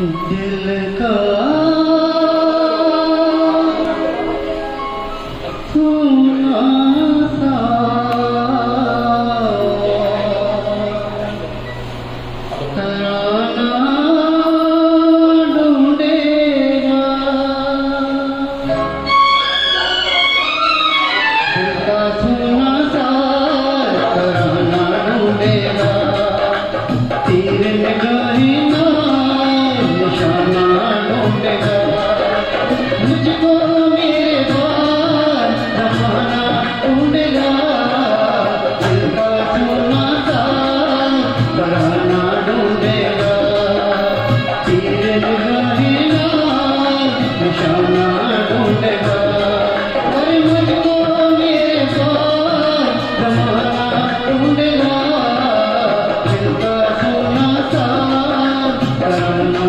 दिल का Krishna.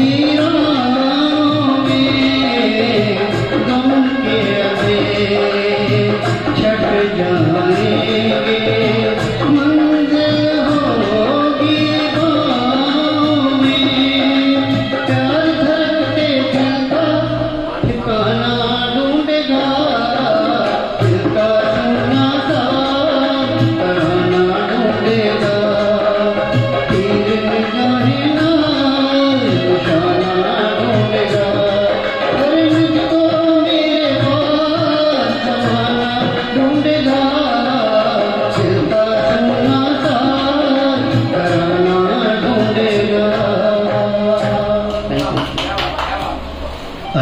Sim.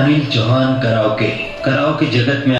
Anil Chauhan karaoke. Karaoke जगत में